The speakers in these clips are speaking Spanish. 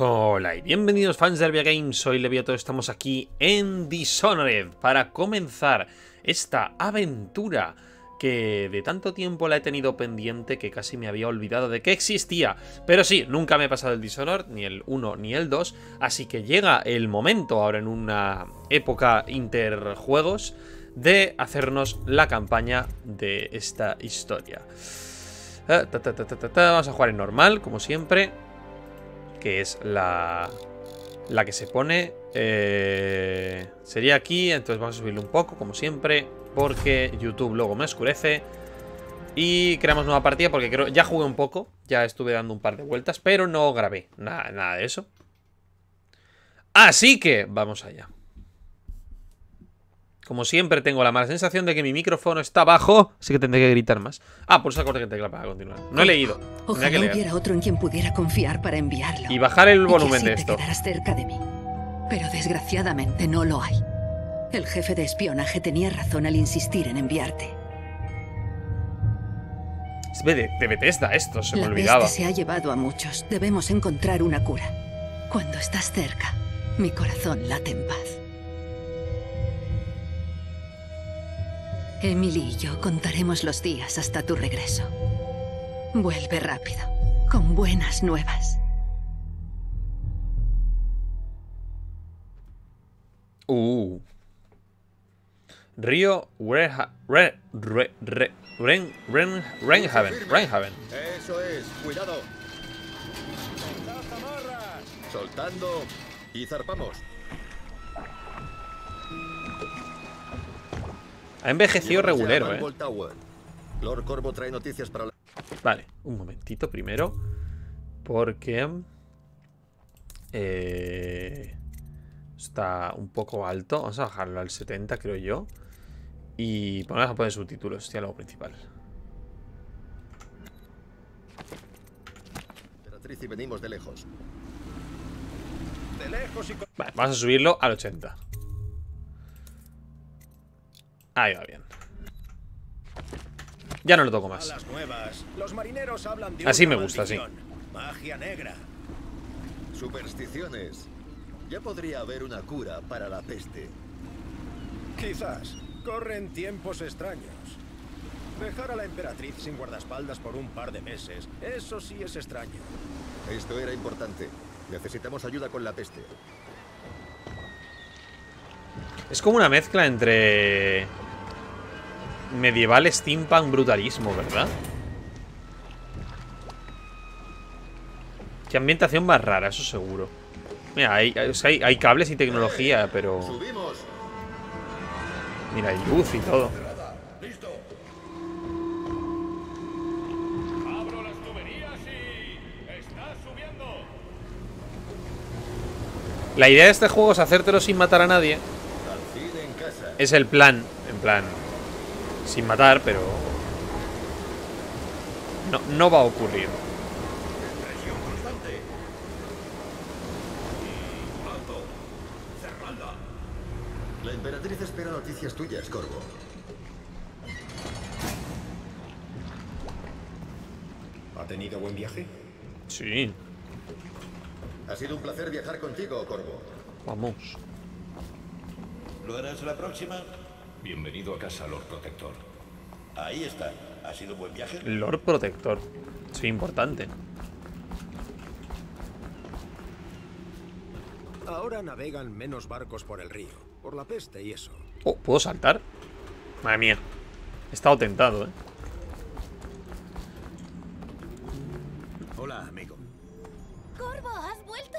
Hola y bienvenidos fans de Arbia Games, soy Leviato, estamos aquí en Dishonored para comenzar esta aventura que de tanto tiempo la he tenido pendiente que casi me había olvidado de que existía. Pero sí, nunca me he pasado el Dishonored, ni el 1 ni el 2, así que llega el momento ahora en una época interjuegos de hacernos la campaña de esta historia. Ah, Vamos a jugar en normal, como siempre que es la, la que se pone. Eh, sería aquí, entonces vamos a subirlo un poco, como siempre, porque YouTube luego me oscurece. Y creamos nueva partida porque creo, ya jugué un poco, ya estuve dando un par de vueltas, pero no grabé nada, nada de eso. Así que vamos allá. Como siempre tengo la mala sensación de que mi micrófono está bajo, así que tendré que gritar más. Ah, por eso acorde que tecla para continuar. No he leído. Ojalá que leer. hubiera otro en quien pudiera confiar para enviarlo. Y bajar el Y que volumen así de te esto. quedaras cerca de mí. Pero desgraciadamente no lo hay. El jefe de espionaje tenía razón al insistir en enviarte. Es de, de Bethesda esto, se me la olvidaba. peste se ha llevado a muchos. Debemos encontrar una cura. Cuando estás cerca, mi corazón late en paz. Emily y yo contaremos los días hasta tu regreso. Vuelve rápido, con buenas nuevas. Uh. Río Reha- Re, Re, Re- Ren, Ren, Renhaven. Renhaven. Eso es, cuidado. Soltando y zarpamos. Ha envejecido regulero, eh. Lord Corvo trae noticias para la... Vale, un momentito primero. Porque. eh, está un poco alto. Vamos a bajarlo al 70, creo yo. Y vamos a poner subtítulos, diálogo principal. Emperatriz y venimos de lejos. Vale, vamos a subirlo al 80. Ahí va bien. Ya no lo toco más. Así me gusta, sí. maldición. Magia negra. Supersticiones. Ya podría haber una cura para la peste. Quizás. Corren tiempos extraños. Dejar a la emperatriz sin guardaespaldas por un par de meses, eso sí es extraño. Esto era importante. Necesitamos ayuda con la peste. Es como una mezcla entre. Medieval steampunk brutalismo, ¿verdad? Qué ambientación más rara, eso seguro. Mira, hay, hay- cables y tecnología, pero. Mira, hay luz y todo. La idea de este juego es hacértelo sin matar a nadie. Es el plan, en plan. Sin matar, pero. No, no va a ocurrir. Presión constante. Y alto. Cerrada. La emperatriz espera noticias tuyas, Corvo. ¿Ha tenido buen viaje? Sí, Ha sido un placer viajar contigo, Corvo. vamos. ¿Lo harás la próxima? Bienvenido a casa, Lord Protector. Ahí está. ¿Ha sido un buen viaje? Lord Protector. Sí, importante. Ahora navegan menos barcos por el río, por la peste y eso. Oh, ¿puedo saltar? Madre mía. He estado tentado, ¿eh? Hola, amigo. Corvo, ¿has vuelto?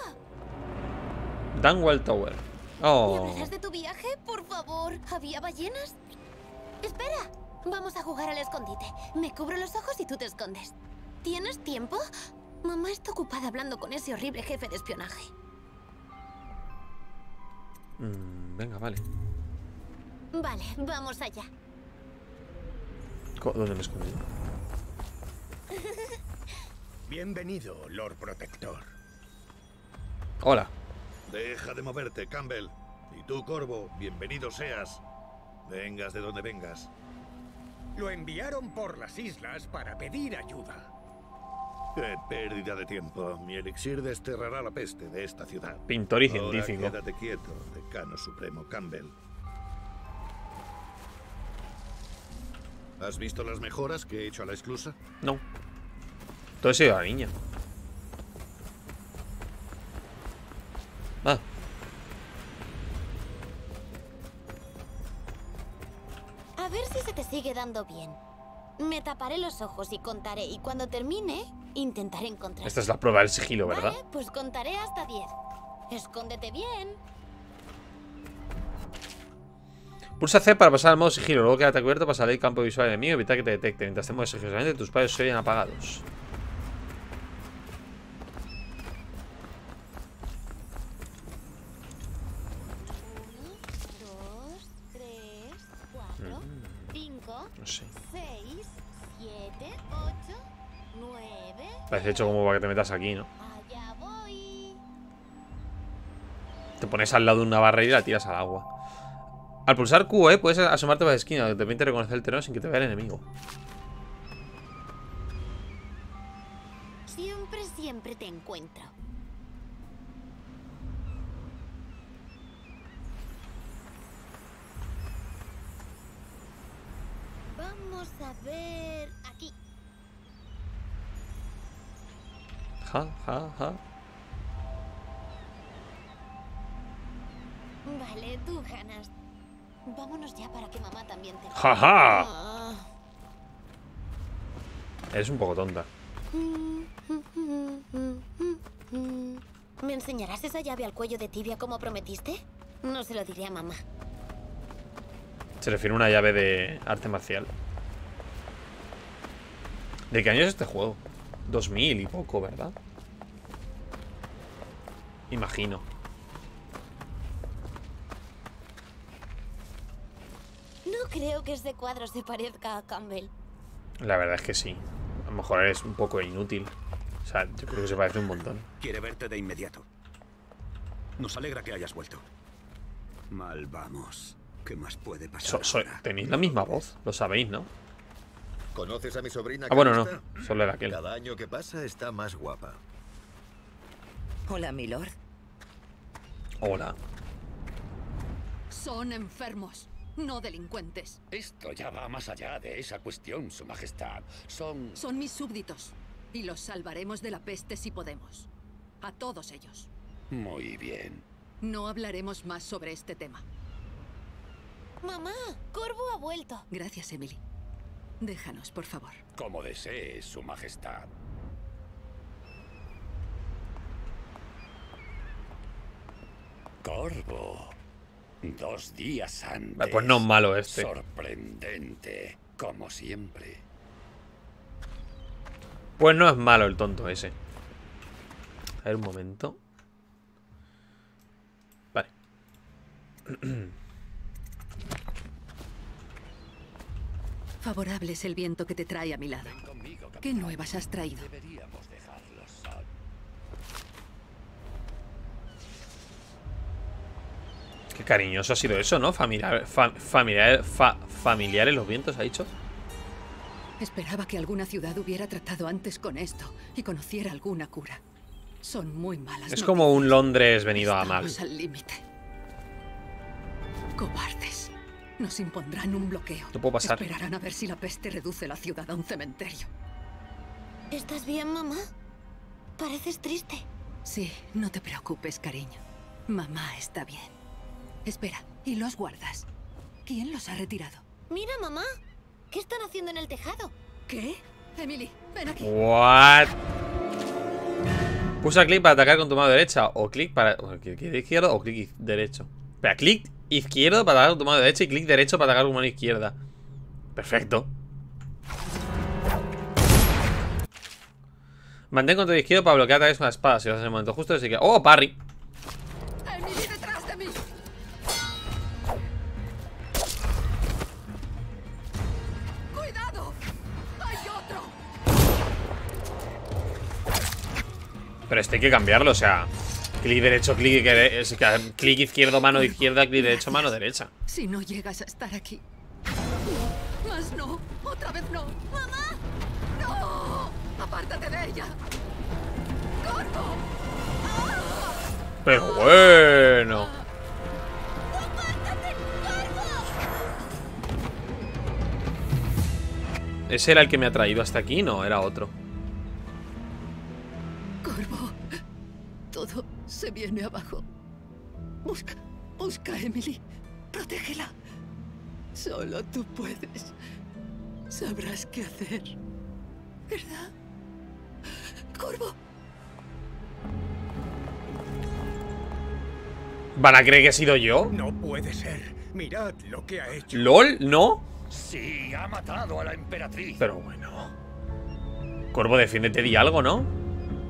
Dunwell Tower. ¿Me Oh. hablarás de tu viaje, por favor? ¿Había ballenas? Espera, vamos a jugar al escondite. Me cubro los ojos y tú te escondes. ¿Tienes tiempo? Mamá está ocupada hablando con ese horrible jefe de espionaje. Mm, venga, vale. Vale, vamos allá. ¿Dónde me escondí? Bienvenido, Lord Protector. Hola. Deja de moverte, Campbell. Y tú, Corvo, bienvenido seas. Vengas de donde vengas. Lo enviaron por las islas para pedir ayuda. Qué pérdida de tiempo. Mi elixir desterrará la peste de esta ciudad. Pintor y Ahora científico. quédate quieto, decano supremo Campbell. ¿Has visto las mejoras que he hecho a la esclusa? No. Todo eso la niña. Ah. A ver si se te sigue dando bien. Me taparé los ojos y contaré, y cuando termine, intentaré encontrar. Esta es la prueba del sigilo, ¿verdad? Vale, pues contaré hasta 10. Escóndete bien. Pulsa C para pasar al modo sigilo. Luego quédate cubierto para salir campo visual enemigo y evitar que te detecte. Mientras te mueves sigilosamente, tus padres se oyen apagados. Parece hecho como para que te metas aquí, ¿no? Te pones al lado de una barrera y la tiras al agua. Al pulsar Q, ¿eh? Puedes asomarte por la esquina, que te permite reconocer el terreno sin que te vea el enemigo. Siempre, siempre te encuentro. Vamos a ver aquí. Ja, ja, ja. Vale, tú ganas. Vámonos ya para que mamá también te. Ja, ja. Eres un poco tonta. ¿Me enseñarás esa llave al cuello de tibia como prometiste? No se lo diré a mamá. Se refiere a una llave de arte marcial. ¿De qué año es este juego? 2000 y poco, ¿verdad? Imagino. No creo que este cuadro se parezca a Campbell. La verdad es que sí. A lo mejor es un poco inútil. O sea, yo creo que se parece un montón. Quiere verte de inmediato. Nos alegra que hayas vuelto. Mal vamos. ¿Qué más puede pasar? So- ahora? tenéis la misma voz, lo sabéis, ¿no? ¿Conoces a mi sobrina? Ah, bueno, no. Solo era aquel. Cada año que pasa está más guapa. Hola, milord. Hola. Son enfermos, no delincuentes. Esto ya va más allá de esa cuestión, Su Majestad. Son... Son mis súbditos. Y los salvaremos de la peste si podemos. A todos ellos. Muy bien. No hablaremos más sobre este tema. Mamá, Corvo ha vuelto. Gracias, Emily. Déjanos, por favor. Como desee, Su Majestad. Corvo. Dos días antes. Pues no es malo este. Sorprendente, como siempre. Pues no es malo el tonto ese. A ver un momento. Vale. Favorable es el viento que te trae a mi lado. Conmigo, ¿Qué nuevas has traído? Deberíamos dejarlos solos. Qué cariñoso ha sido eso, ¿no? Familiar, fa- familiar, fa- familiares los vientos, ha dicho. Esperaba que alguna ciudad hubiera tratado antes con esto y conociera alguna cura. Son muy malas. Es como un Londres venido a mal. Estamos al límite. Cobardes. Nos impondrán un bloqueo. No puedo pasar. Esperarán a ver si la peste reduce la ciudad a un cementerio. ¿Estás bien, mamá? Pareces triste. Sí, no te preocupes, cariño. Mamá está bien. Espera, ¿y los guardas? ¿Quién los ha retirado? Mira, mamá. ¿Qué están haciendo en el tejado? ¿Qué? Emily, ven aquí. What? Pulsa clic para atacar con tu mano derecha o clic para o clic izquierdo o clic derecho. Espera, clic izquierdo para atacar con tu mano derecha y clic derecho para atacar con mano izquierda. Perfecto. Mantén control izquierdo para bloquear ataques con la espada si lo haces en el momento justo. Así que. ¡Oh, parry! Pero este hay que cambiarlo, o sea. Clic derecho, clic, que- clic izquierdo, mano izquierda, clic derecho, mano derecha. Si no llegas a estar aquí. No, más no. Otra vez no. ¡Mamá! ¡No! ¡Apártate de ella! ¡Corvo! Pero bueno. ¿Ese era el que me ha traído hasta aquí? No, era otro. Corvo, se viene abajo. Busca, busca a Emily. Protégela. Solo tú puedes. Sabrás qué hacer. ¿Verdad? Corvo. ¿Van a creer que he sido yo? No puede ser. Mirad lo que ha hecho. ¿LOL? ¿No? Sí, ha matado a la emperatriz. Pero bueno. Corvo, defiéndete, di algo, ¿no?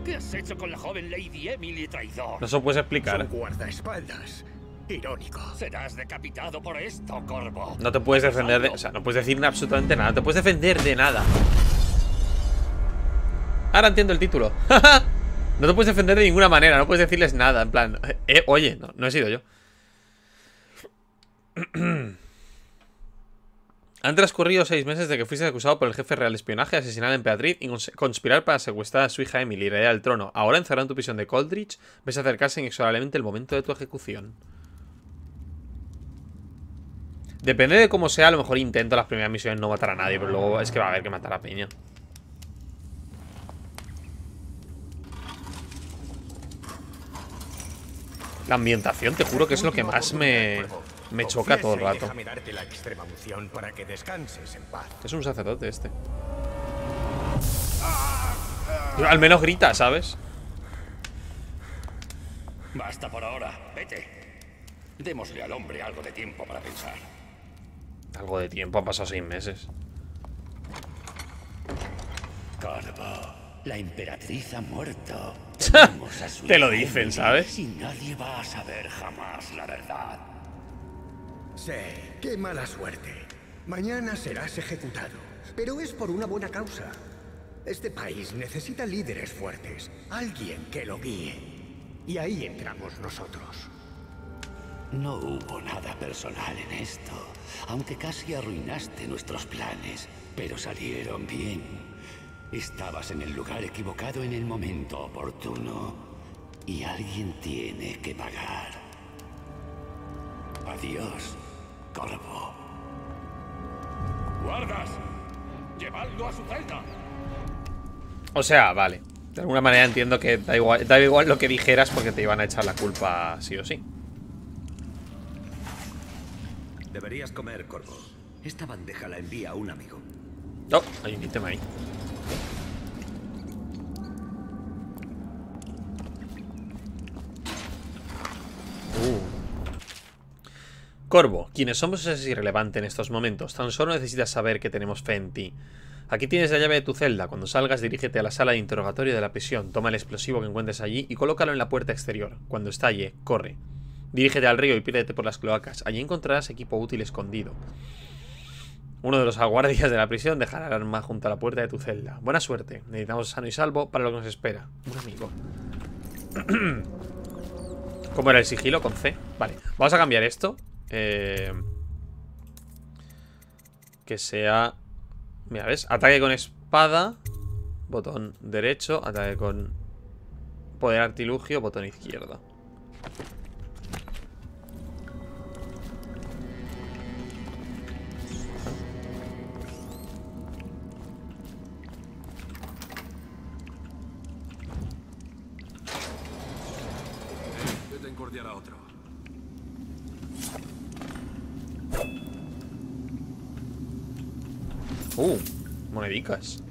¿Qué has hecho con la joven Lady Emily traidor? No se lo puedes explicar. Su guardaespaldas. Irónico. Serás decapitado por esto, Corvo. No te puedes defender de... O sea, no puedes decir absolutamente nada. No te puedes defender de nada. Ahora entiendo el título. no te puedes defender de ninguna manera. No puedes decirles nada. En plan... Eh, oye, no, no he sido yo. Han transcurrido seis meses de que fuiste acusado por el jefe real de espionaje, asesinar a emperatriz y cons- conspirar para secuestrar a su hija Emily y heredar el trono. Ahora encerrado en tu prisión de Coldridge, ves acercarse inexorablemente el momento de tu ejecución. Depende de cómo sea, a lo mejor intento las primeras misiones no matar a nadie, pero luego es que va a haber que matar a Peña. La ambientación, te juro que es lo que más me, me choca todo el rato. Déjame darte la extrema unción para que descanses en paz. Es un sacerdote este. Al menos grita, ¿sabes? Basta por ahora. Vete. Démosle al hombre algo de tiempo para pensar. Algo de tiempo, han pasado seis meses. Corvo, la emperatriz ha muerto. Tenemos a su Te lo dicen, ¿sabes? Y nadie va a saber jamás la verdad. Sé, qué mala suerte. Mañana serás ejecutado. Pero es por una buena causa. Este país necesita líderes fuertes. Alguien que lo guíe. Y ahí entramos nosotros. No hubo nada personal en esto, aunque casi arruinaste nuestros planes, pero salieron bien. Estabas en el lugar equivocado en el momento oportuno, y alguien tiene que pagar. Adiós, Corvo. ¡Guardas! ¡Llevadlo a su celda! O sea, vale. De alguna manera entiendo que da igual, da igual lo que dijeras porque te iban a echar la culpa sí o sí. Deberías comer, Corvo. Esta bandeja la envía un amigo. No, hay un ítem ahí. Uh. Corvo, quienes somos es irrelevante en estos momentos. Tan solo necesitas saber que tenemos fe en ti. Aquí tienes la llave de tu celda. Cuando salgas, dirígete a la sala de interrogatorio de la prisión. Toma el explosivo que encuentres allí y colócalo en la puerta exterior. Cuando estalle, corre. Dirígete al río y pírdete por las cloacas. Allí encontrarás equipo útil escondido. Uno de los guardias de la prisión dejará el arma junto a la puerta de tu celda. Buena suerte. Necesitamos sano y salvo para lo que nos espera. Un amigo. ¿Cómo era el sigilo? Con C. Vale. Vamos a cambiar esto. Eh, que sea... Mira, ¿ves? Ataque con espada. Botón derecho. Ataque con poder artilugio. Botón izquierdo. Otro. Uh, monedicas.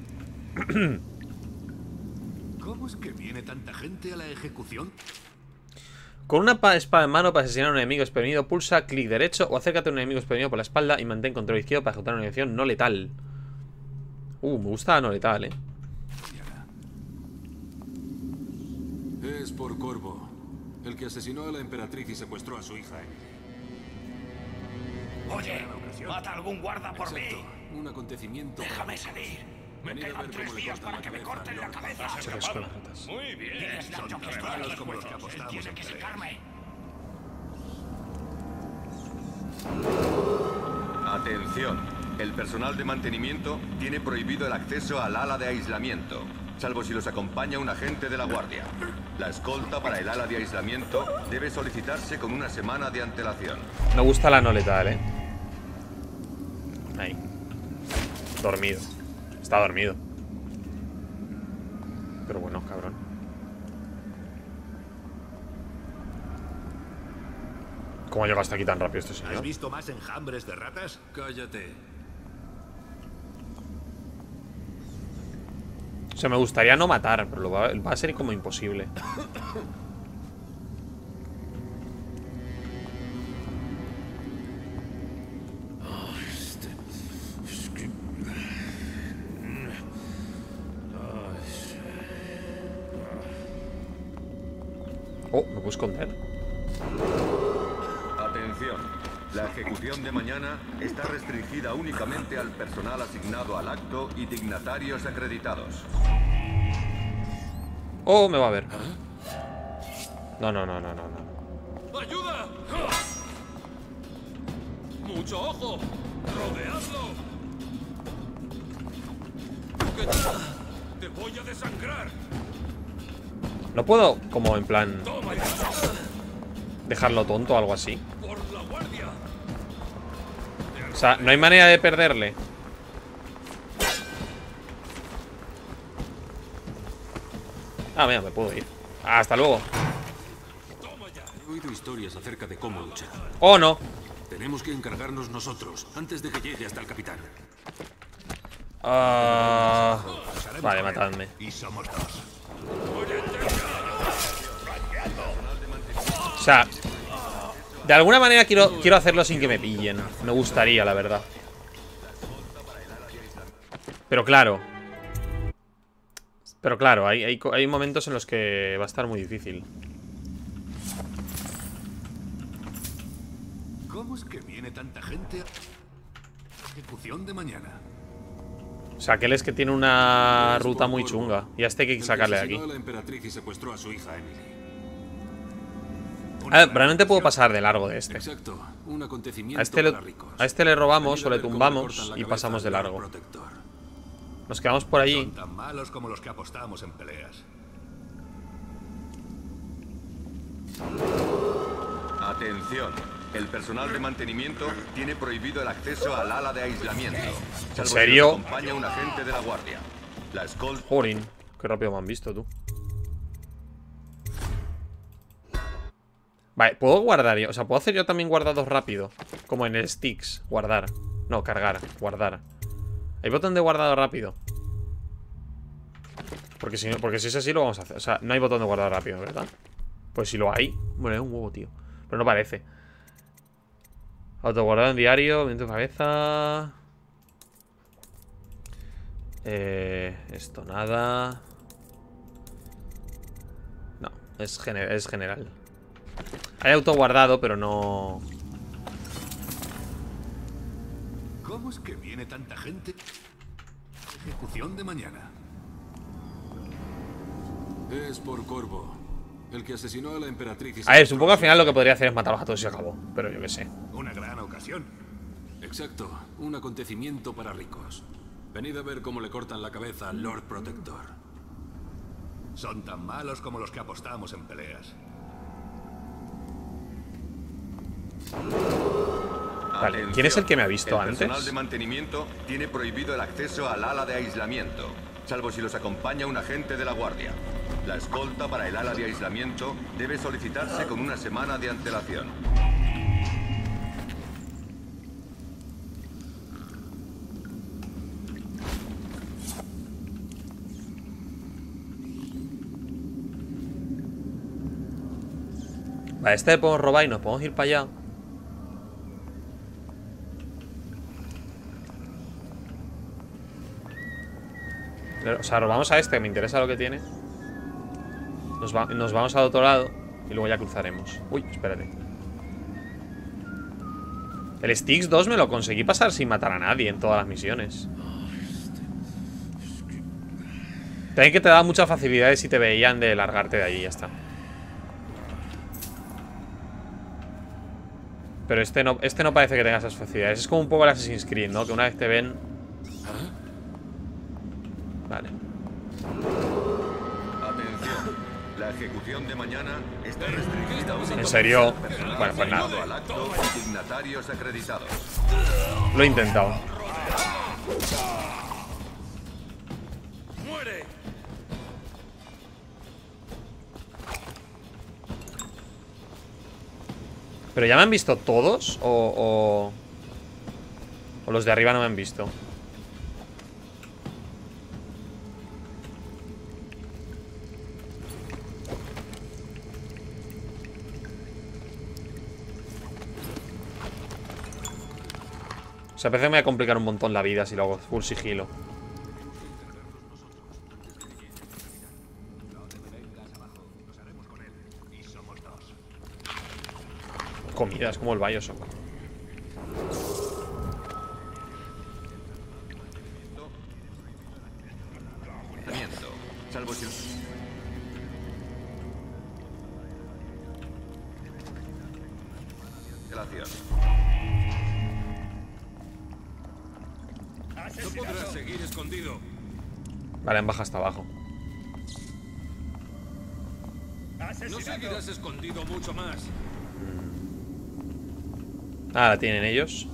¿Cómo es que viene tanta gente a la ejecución? Con una pa- espada en mano para asesinar a un enemigo desprevenido, pulsa clic derecho o acércate a un enemigo desprevenido por la espalda y mantén control izquierdo para ejecutar una acción no letal. Uh, me gusta no letal, eh. Es por Corvo, el que asesinó a la emperatriz y secuestró a su hija. Oye, mata a algún guarda por mí. Un acontecimiento. Déjame salir. Me quedan tres días para que me corten la cabeza. Muy bien. Son tan malos como los que apostamos. Tiene que secarme. Atención. El personal de mantenimiento tiene prohibido el acceso al ala de aislamiento. salvo si los acompaña un agente de la guardia. La escolta para el ala de aislamiento debe solicitarse con una semana de antelación. Me gusta la no letal, ¿eh? Ahí. Dormido. Está dormido. Pero bueno, cabrón. ¿Cómo llega hasta aquí tan rápido este ¿Has señor? visto más enjambres de ratas? Cállate. O sea, me gustaría no matar, pero lo va, va a ser como imposible. esconder. Atención. La ejecución de mañana está restringida únicamente al personal asignado al acto y dignatarios acreditados. Oh, me va a ver. No, no, no, no, no, no. ¡Ayuda! ¡Mucho ojo! ¡Rodeadlo! ¡Te voy a desangrar! No puedo, como en plan, dejarlo tonto o algo así. O sea, no hay manera de perderle. Ah, mira, me puedo ir. Hasta luego. He oído historias acerca de cómo luchar. Oh, no. Tenemos que encargarnos nosotros, antes de que llegue hasta el capitán. Ah, vale, matadme. Y somos dos. Sea, de alguna manera quiero, quiero hacerlo sin que me pillen. Me gustaría, la verdad. Pero claro. Pero claro, hay, hay, hay momentos en los que va a estar muy difícil. ¿Cómo es que viene tanta gente ejecución de mañana? O sea, aquel es que tiene una ruta muy chunga. Y a este hay que sacarle de aquí. asesinó a la emperatriz y secuestró a su hija Emily. A ver, probablemente puedo pasar de largo de este. Exacto, un acontecimiento A este, le, a este le robamos o le tumbamos y pasamos de largo. Nos quedamos por allí. Son tan malos como los que apostamos en peleas. Atención. El personal de mantenimiento tiene prohibido el acceso al ala de aislamiento. serio? acompaña un agente de la guardia. La escolta Jorin, qué rápido me han visto tú. Vale, puedo guardar yo. O sea, puedo hacer yo también guardados rápido. Como en el sticks. Guardar. No, cargar. Guardar. Hay botón de guardado rápido. Porque si, porque si es así lo vamos a hacer. O sea, no hay botón de guardado rápido, ¿verdad? Pues si lo hay. Bueno, es un huevo, tío. Pero no parece. Autoguardado en diario. Viento de cabeza. Eh, esto nada. No, es, gener- es general. Hay autoguardado, pero no... ¿Cómo es que viene tanta gente a ejecución de mañana? Es por Corvo, el que asesinó a la emperatriz y A ver, supongo que al final lo que podría hacer es matarlos a todos y se acabó. Pero yo qué sé. Una gran ocasión. Exacto, un acontecimiento para ricos. Venid a ver cómo le cortan la cabeza al Lord Protector. Son tan malos como los que apostamos en peleas. Vale, ¿quién es el que me ha visto el personal antes? de mantenimiento tiene prohibido el acceso al ala de aislamiento, salvo si los acompaña un agente de la guardia. La escolta para el ala de aislamiento debe solicitarse con una semana de antelación. Vale, este le podemos robar y nos podemos ir para allá. O sea, robamos a este, me interesa lo que tiene. Nos, va- nos vamos al otro lado y luego ya cruzaremos. Uy, espérate. El Styx 2 me lo conseguí pasar sin matar a nadie en todas las misiones. También que te da muchas facilidades si te veían de largarte de allí y ya está. Pero este no, este no parece que tenga esas facilidades. Es como un poco el Assassin's Creed, ¿no? Que una vez te ven... Vale. La ejecución de mañana está restringida a ¿En serio? Bueno, pues nada. dignatarios acreditados. Lo he intentado. ¡Muere! ¿Pero ya me han visto todos? ¿O, o... o los de arriba no me han visto? O sea, parece que me voy a complicar un montón la vida si lo hago full sigilo. Comida, es como el Bioshock. En baja hasta abajo. No seguirás escondido mucho más. Ah, la tienen ellos.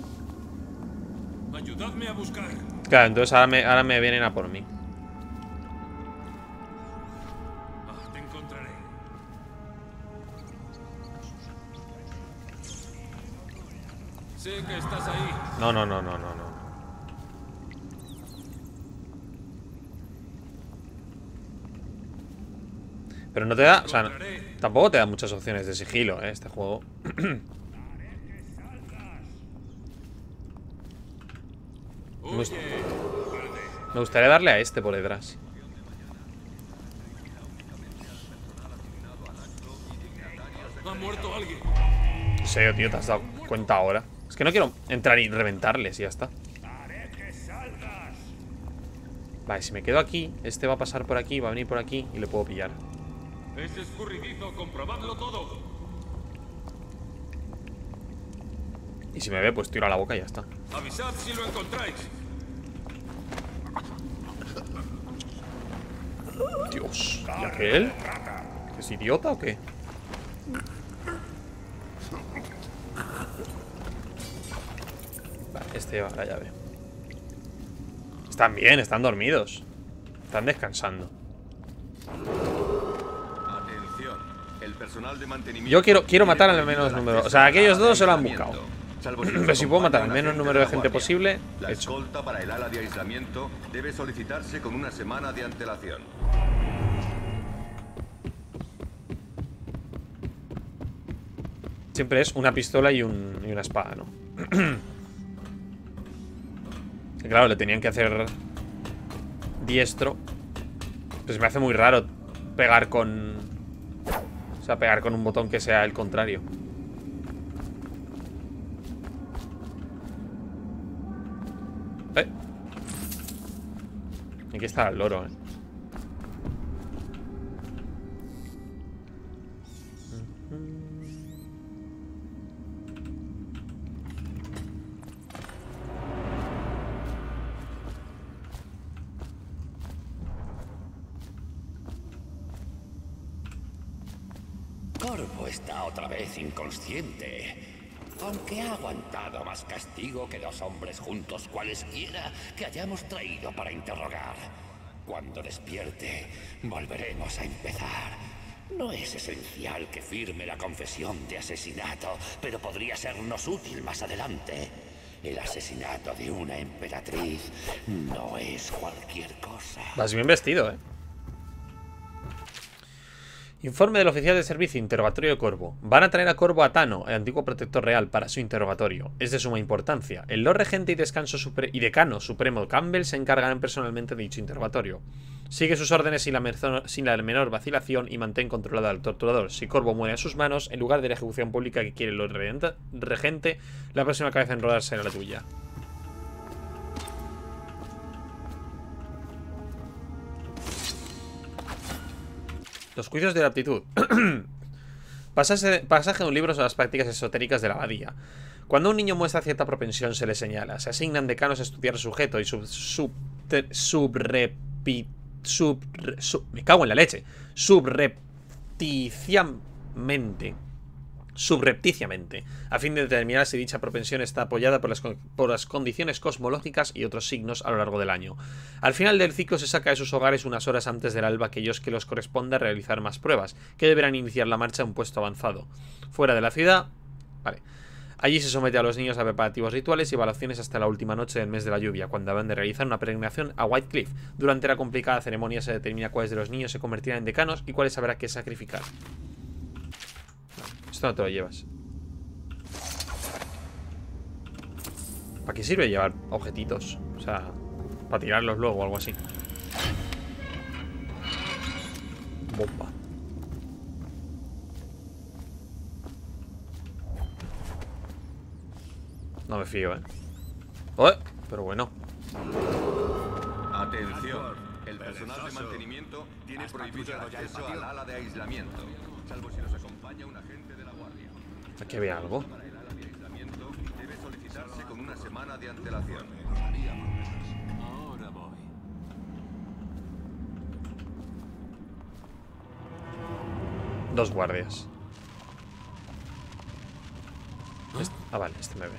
Ayudadme a buscar. Claro, entonces ahora me, ahora me vienen a por mí. Ah, te encontraré. Sé que estás ahí. No, no, no, no, no, no. Pero no te da, o sea, tampoco te da muchas opciones de sigilo, ¿eh? Este juego. Me gust- Me gustaría darle a este por detrás. Ha muerto alguien. En serio, tío, te has dado cuenta ahora. Es que no quiero entrar y reventarles y ya está. Vale, si me quedo aquí, este va a pasar por aquí, va a venir por aquí y le puedo pillar. Es escurridizo, comprobadlo todo. Y si me ve, pues tiro a la boca y ya está. Avisad si lo encontráis. Dios, ¿y aquel? ¿Que es idiota o qué? Vale, este lleva la llave. Están bien, están dormidos. Están descansando. Atención. El personal de mantenimiento Yo quiero, quiero matar al menos número. O sea, aquellos dos se lo han buscado. Pero si puedo matar al menos número de gente posible. La hecho. escolta para el ala de aislamiento debe solicitarse con una semana de antelación. Siempre es una pistola y, un- y una espada, ¿no? Claro, le tenían que hacer diestro. Pues me hace muy raro pegar con... O sea, pegar con un botón que sea el contrario. Eh. Aquí está el loro, eh. Castigo que dos hombres juntos cualesquiera que hayamos traído para interrogar. Cuando despierte, volveremos a empezar. No es esencial que firme la confesión de asesinato, pero podría sernos útil más adelante. El asesinato de una emperatriz no es cualquier cosa. Vas bien vestido, eh. Informe del oficial de servicio, interrogatorio de Corvo. Van a traer a Corvo a Tano, el antiguo protector real, para su interrogatorio. Es de suma importancia. El Lord Regente y, descanso y decano supremo Campbell se encargarán personalmente de dicho interrogatorio. Sigue sus órdenes sin la, menor vacilación y mantén controlado al torturador. Si Corvo muere en sus manos, en lugar de la ejecución pública que quiere el Lord Regente- la próxima cabeza en será la tuya. Los juicios de la aptitud. Pasaje, pasaje de un libro sobre las prácticas esotéricas de la abadía. Cuando un niño muestra cierta propensión se le señala. Se asignan decanos a estudiar sujeto y sub, sub, sub- me cago en la leche. Subrep, subrepticiamente subrepticiamente, a fin de determinar si dicha propensión está apoyada por las, por las, condiciones cosmológicas y otros signos a lo largo del año. Al final del ciclo se saca de sus hogares unas horas antes del alba aquellos que los corresponda realizar más pruebas, que deberán iniciar la marcha a un puesto avanzado. Fuera de la ciudad... Vale. Allí se somete a los niños a preparativos rituales y evaluaciones hasta la última noche del mes de la lluvia, cuando habrán de realizar una peregrinación a White Cliff. Durante la complicada ceremonia se determina cuáles de los niños se convertirán en decanos y cuáles habrá que sacrificar. Esto no te lo llevas. ¿Para qué sirve llevar objetitos? O sea, para tirarlos luego o algo así. Bomba. No me fío, ¿eh? ¡Oh! Pero bueno. Atención. El personal de mantenimiento tiene prohibido el acceso al ala de aislamiento, salvo si los acompaña un agente. Aquí había algo. Para el ala de aislamiento debe solicitarse con una semana de antelación. Ahora voy. Dos guardias. Este- ah, vale, este me ve.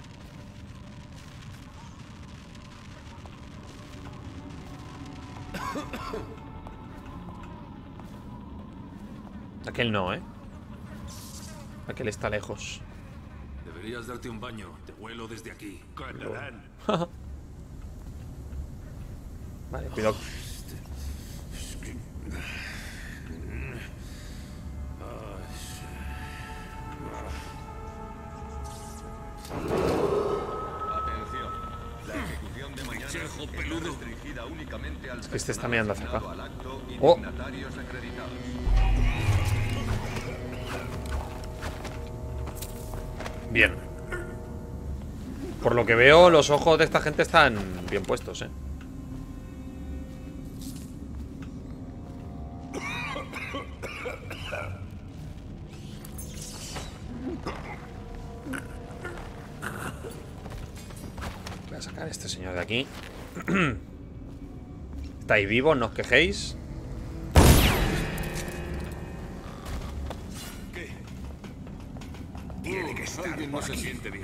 Aquel no, ¿eh? Aquel está lejos. Deberías darte un baño. Te huelo desde aquí. Vale, cuidado. Atención. La ejecución de mañana está restringida únicamente al este está mirando hacia acá. Oh. Por lo que veo, los ojos de esta gente están bien puestos, ¿eh? Voy a sacar a este señor de aquí. ¿Estáis vivos? ¿No os quejéis? Alguien no se siente bien.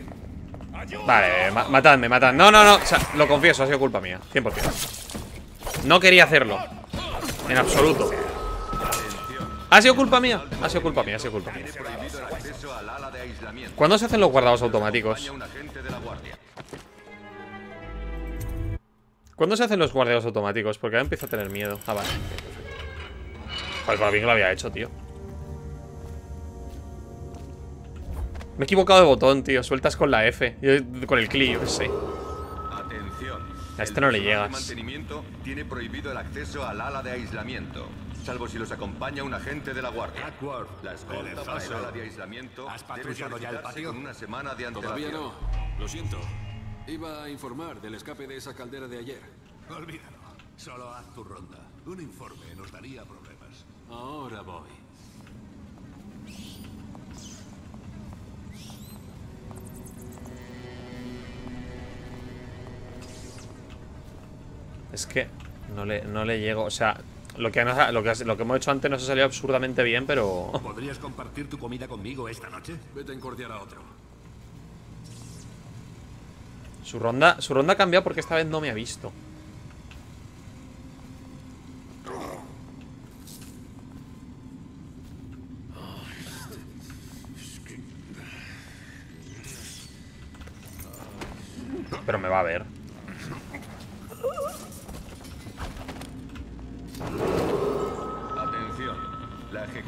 Vale, ma- matadme, matadme. No, no, no. Lo confieso, ha sido culpa mía. 100%. No quería hacerlo. En absoluto. Ha sido culpa mía. Ha sido culpa mía, ha sido culpa mía. ¿Cuándo se hacen los guardados automáticos? ¿Cuándo se hacen los guardados automáticos? Porque ahora empiezo a tener miedo. Ah, vale. Joder, para bien lo había hecho, tío. Me he equivocado de botón, tío. Sueltas con la F. Yo- con el clic, yo qué sé. Atención. A este El no le llegas. de mantenimiento tiene prohibido el acceso al ala de aislamiento, salvo si los acompaña un agente de la guardia. Atward, La escolta para el ala de aislamiento ¿Has patrullado ya el patio? con una semana de Todavía no. Lo siento. Iba a informar del escape de esa caldera de ayer. Olvídalo. Solo haz tu ronda. Un informe nos daría problemas. Ahora voy. Es que no le, no le llego. O sea, lo que, nos- lo, que, lo que hemos hecho antes nos ha salido absurdamente bien, pero. ¿Podrías compartir tu comida conmigo esta noche? Vete a encordiar a otro. Su ronda, su ronda ha cambiado porque esta vez no me ha visto. Pero me va a ver.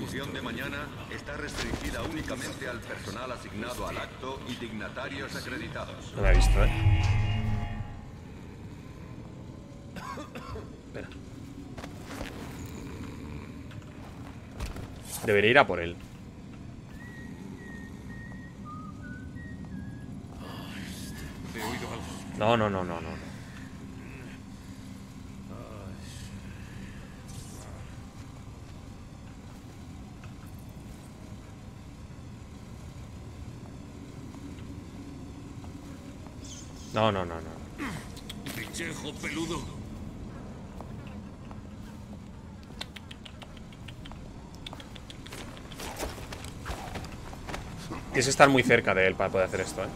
La ejecución de mañana está restringida únicamente al personal asignado al acto y dignatarios acreditados. No me ha visto, ¿eh? Espera. Debería ir a por él. No, no, no, no, no. No. No, no, no. Pinchejo peludo. Tienes que estar muy cerca de él para poder hacer esto, ¿eh?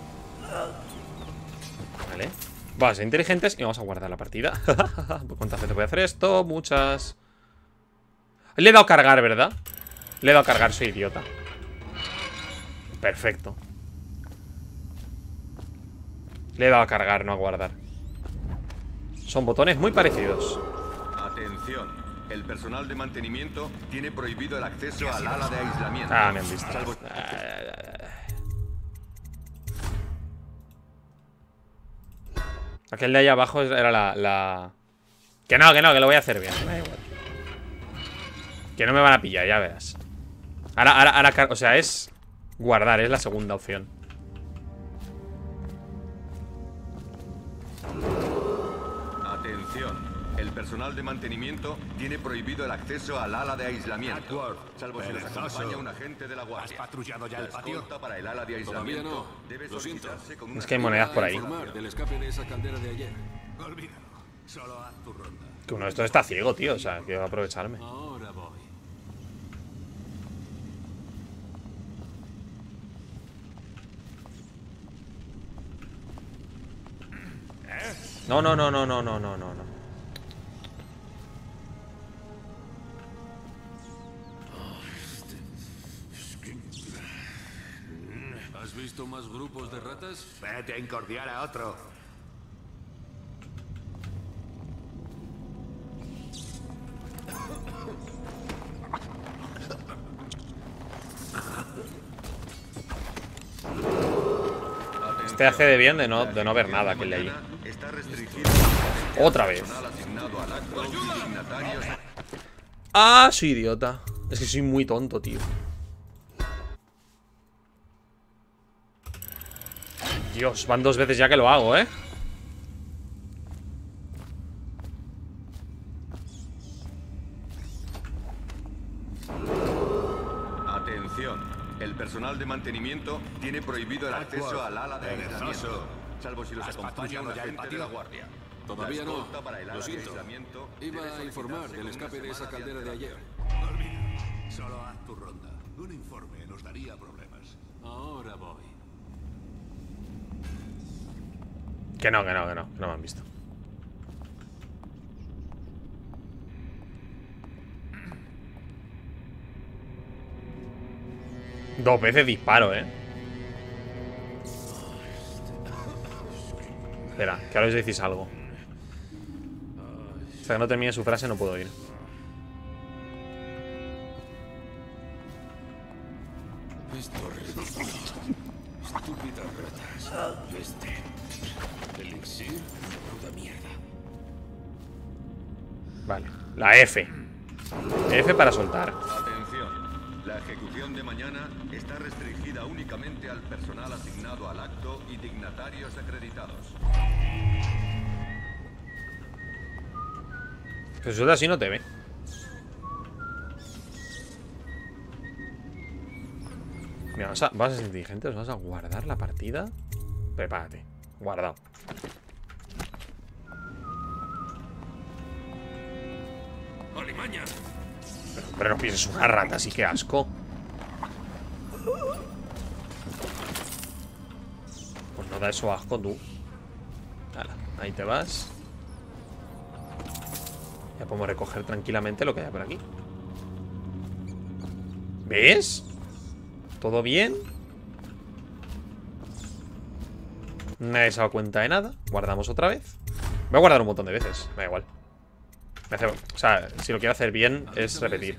Vale. Vamos a ser inteligentes y vamos a guardar la partida. ¿Cuántas veces voy a hacer esto? Muchas. Le he dado a cargar, ¿verdad? Le he dado a cargar, soy idiota. Perfecto. Le he dado a cargar, no a guardar. Son botones muy parecidos. Atención. El personal de mantenimiento tiene prohibido el acceso al ala de aislamiento. Ah, me han visto. Salvo- Aquel de ahí abajo era la, la... Que no, que no, que lo voy a hacer bien. Me da igual. Que no me van a pillar, ya verás. Ahora, ahora, ahora, o sea, es guardar, es la segunda opción. Personal de mantenimiento tiene prohibido el acceso al ala de aislamiento. Salvo si los acompaña un agente de la guardia. ¿Has patrullado ya el patio? para el ala de aislamiento no. debe Lo siento. con una Es que hay monedas por ahí. Del escape de esa caldera de ayer. Olvídalo. Solo haz tu ronda. Que uno de estos está ciego, tío. O sea, quiero aprovecharme. Ahora voy. No, no, no, no, no, no, no, no, visto más grupos de ratas? Vete a incordiar a otro. Este hace de bien de no, de no ver nada que le restringido Otra vez. Ah, soy idiota. Es que soy muy tonto, tío. Dios, van dos veces ya que lo hago, ¿eh? Atención. El personal de mantenimiento tiene prohibido el acceso al ala de aislamiento. Salvo si los ¿Has acompaña un agente de la guardia. Todavía no. escolta para el ala Lo siento. Iba a informar del escape de esa caldera de ayer. Olvídalo. Solo haz tu ronda. Un informe nos daría problemas. Ahora voy. Que no, que no, que no. que No me han visto. Dos veces disparo, ¿eh? Espera, que ahora os decís algo. Hasta que no termine su frase no puedo ir. Esto. Estúpidas ratas. Este. Elixir. Puta mierda. Vale, la F. F para soltar. Atención. La ejecución de mañana está restringida únicamente al personal asignado al acto y dignatarios acreditados. Que suelta así no te ve. Mira, vas a, vas a ser inteligentes, vas a guardar la partida. Prepárate. Guardado. ¡Alimaña! Pero, hombre, no pienses una rata, así que asco. Pues no da eso asco tú. Hala, ahí te vas. Ya podemos recoger tranquilamente lo que hay por aquí. ¿Ves? ¿Todo bien? Nadie se ha dado cuenta de nada. Guardamos otra vez. Voy a guardar un montón de veces. Me da igual. Me hace- o sea, si lo quiero hacer bien es repetir.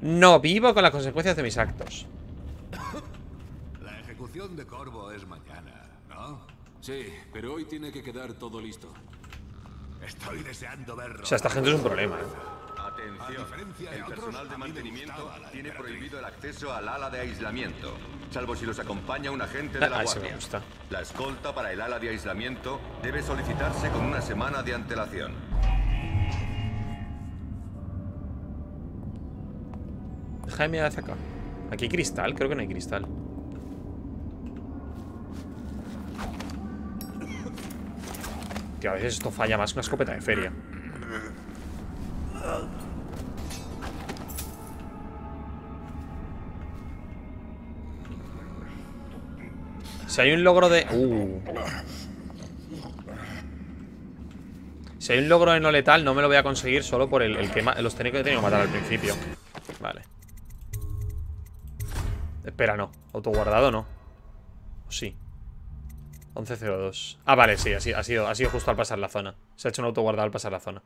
No vivo con las consecuencias de mis actos. La ejecución de Corvo es mañana, ¿no? Sí, pero hoy tiene que quedar todo listo. Estoy deseando verlo. O sea, esta gente es un problema, ¿eh? Atención. El personal de mantenimiento tiene prohibido el acceso al ala de aislamiento, salvo si los acompaña un agente de la Ah, guardia. La escolta para el ala de aislamiento debe solicitarse con una semana de antelación. Deja de mirar hacia acá. Aquí hay cristal, creo que no hay cristal. Que a veces esto falla más que una escopeta de feria. Si hay un logro de... Uh. Si hay un logro de no letal, no me lo voy a conseguir solo por el, que los tenía que, tenía que matar al principio. Vale. Espera, no. Autoguardado no. ¿O sí? 11.02. Ah, vale, sí, ha sido, ha, sido, justo al pasar la zona. Se ha hecho un autoguardado al pasar la zona.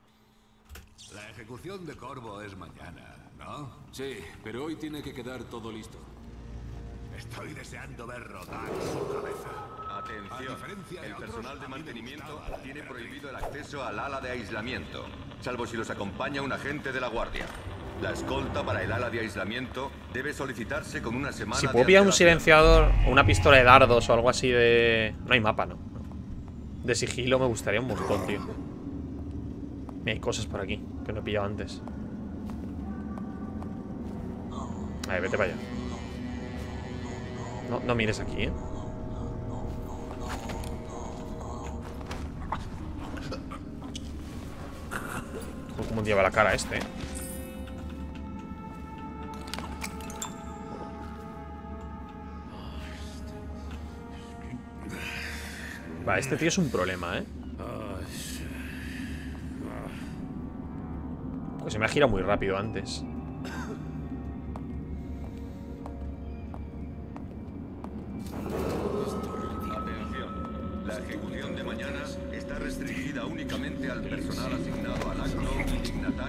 La ejecución de Corvo es mañana, ¿no? Sí, pero hoy tiene que quedar todo listo. Estoy deseando ver rodar su cabeza. Atención, el personal de mantenimiento tiene prohibido el acceso al ala de aislamiento, salvo si los acompaña un agente de la guardia. La escolta para el ala de aislamiento debe solicitarse con una semana Si puedo pillar un silenciador o una pistola de dardos o algo así de... No hay mapa, ¿no? De sigilo me gustaría un montón, tío. Mira, hay cosas por aquí que no he pillado antes. A ver, vete para allá. No, no mires aquí, ¿eh? ¿Cómo lleva la cara este, eh? Va, este tío es un problema, ¿eh? Pues se me ha girado muy rápido antes.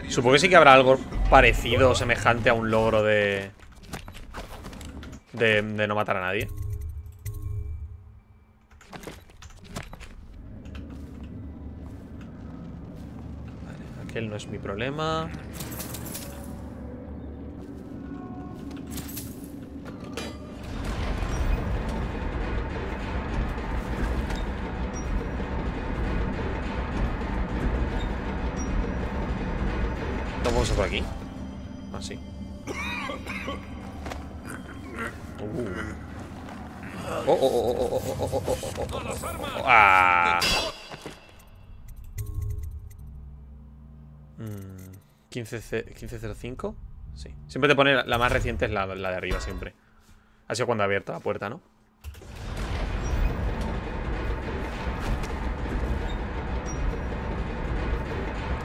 Supongo que sí que habrá algo parecido o semejante a un logro de... De, no matar a nadie. Aquel no es mi problema. 15.05 Sí. Siempre te pone la más reciente es la, de arriba, siempre. Ha sido cuando ha abierto la puerta, ¿no?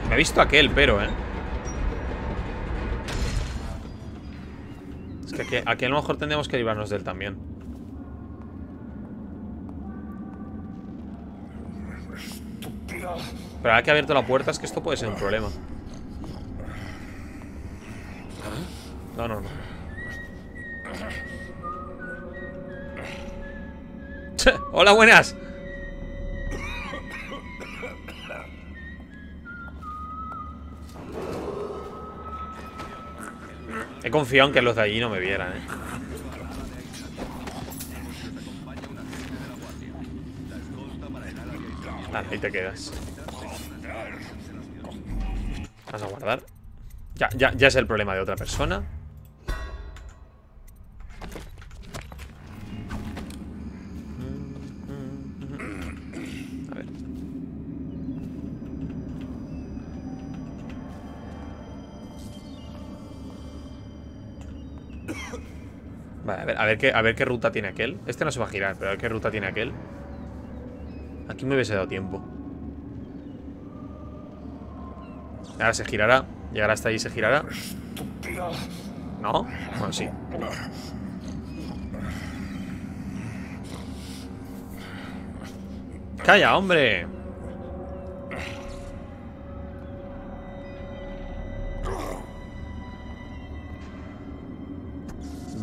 Me ha visto aquel, pero, ¿eh? Es que aquí, aquí a lo mejor tendríamos que librarnos de él también. Pero ahora que ha abierto la puerta es que esto puede ser un problema. No, no, no. Hola, buenas. He confiado en que los de allí no me vieran, eh. Vale, ahí te quedas. Vas a guardar. Ya, ya, ya es el problema de otra persona. A ver, qué, a ver qué ruta tiene aquel. Este no se va a girar, pero a ver qué ruta tiene aquel. Aquí me hubiese dado tiempo. Ahora se girará. Llegará hasta ahí y se girará. ¿No? Bueno, sí. ¡Calla, hombre!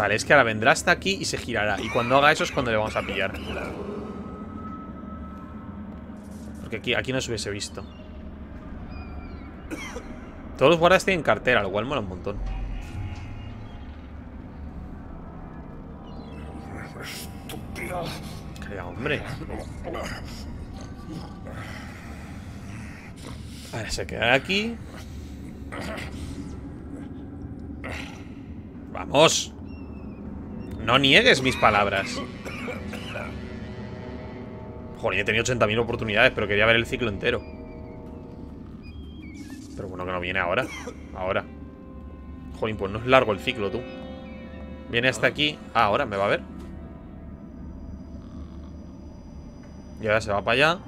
Vale, es que ahora vendrá hasta aquí y se girará. Y cuando haga eso es cuando le vamos a pillar. Porque aquí, aquí no se hubiese visto. Todos los guardas tienen cartera, lo cual mola un montón. Calla, hombre. Vale, se queda aquí. ¡Vamos! No niegues mis palabras. Joder, he tenido 80.000 oportunidades, pero quería ver el ciclo entero. Pero bueno, que no viene ahora. Ahora. Joder, pues no es largo el ciclo, tú. Viene hasta aquí. Ah, ahora me va a ver. Y ahora se va para allá.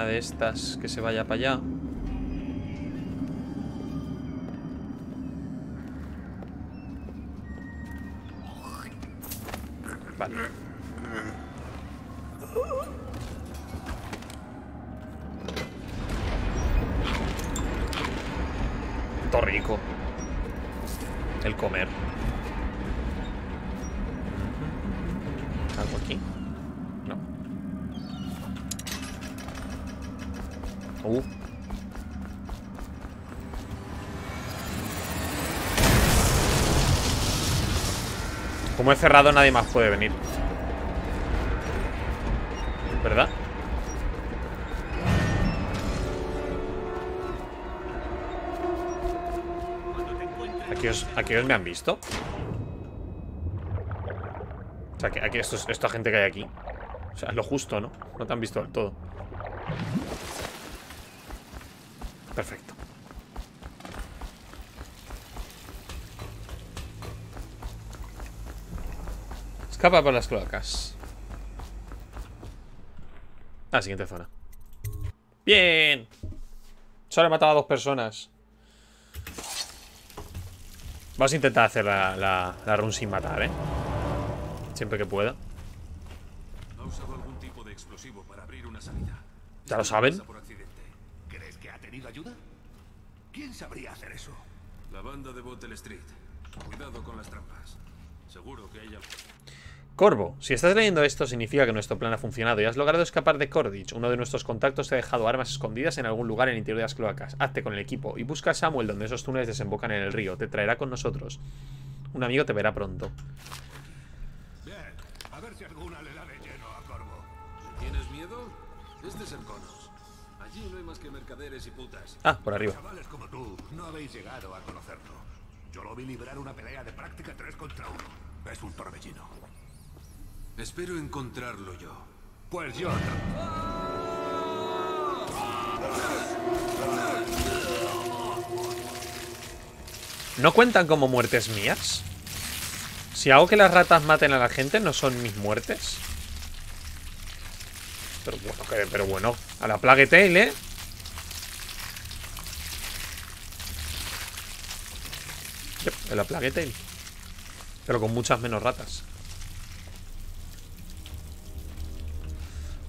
Una de estas que se vaya para allá. Cerrado, nadie más puede venir. ¿Verdad? ¿Aquellos, aquellos me han visto? O sea, que aquí esto, esta gente que hay aquí. O sea, lo justo, ¿no? No te han visto del todo. Perfecto. Escapa por las cloacas. A la siguiente zona. ¡Bien! Solo he matado a dos personas. Vamos a intentar hacer la, la, la run sin matar, ¿eh? Siempre que pueda. Ha usado algún tipo de explosivo para abrir una salida. ¿Ya lo saben? Por accidente. ¿Crees que ha tenido ayuda? ¿Quién sabría hacer eso? La banda de Bottle Street. Cuidado con las trampas. Seguro que ella... Corvo, si estás leyendo esto significa que nuestro plan ha funcionado y has logrado escapar de Cordich. Uno de nuestros contactos te ha dejado armas escondidas en algún lugar en el interior de las cloacas. Hazte con el equipo y busca a Samuel donde esos túneles desembocan en el río. Te traerá con nosotros. Un amigo te verá pronto. Bien, a ver si alguna le da de lleno a Corvo. ¿Tienes miedo? Este es el Conos. Allí no hay más que mercaderes y putas. Ah, por arriba. Chavales como tú no habéis llegado a conocerlo. Yo lo vi librar una pelea de práctica 3 contra 1. Es un torbellino. Espero encontrarlo yo. Pues yo ¿No cuentan como muertes mías? Si hago que las ratas maten a la gente, ¿no son mis muertes? Pero bueno, pero bueno. A la Plague Tale, ¿eh? A la Plague Tale. Pero con muchas menos ratas.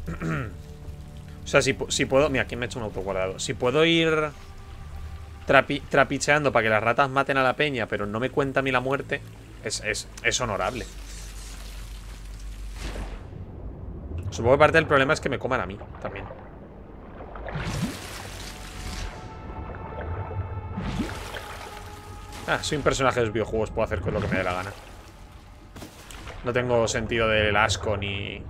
o sea, si, pu- si puedo... Mira, aquí me he hecho un autoguardado. Si puedo ir trapi- trapicheando para que las ratas maten a la peña, pero no me cuenta a mí la muerte, es, es, es honorable. Supongo que parte del problema es que me coman a mí también. Ah, soy un personaje de los videojuegos, puedo hacer con lo que me dé la gana. No tengo sentido del asco ni...